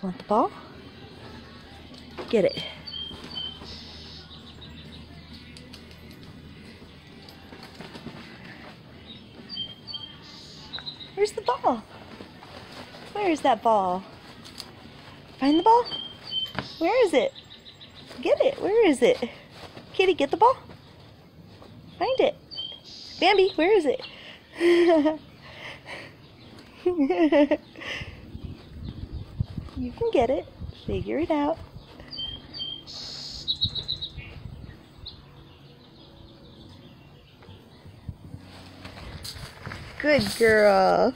Want the ball? Get it. Where's the ball? Where is that ball? Find the ball? Where is it? Get it. Where is it? Kitty, get the ball. Find it. Bambi, where is it? you can get it. Figure it out. Good girl.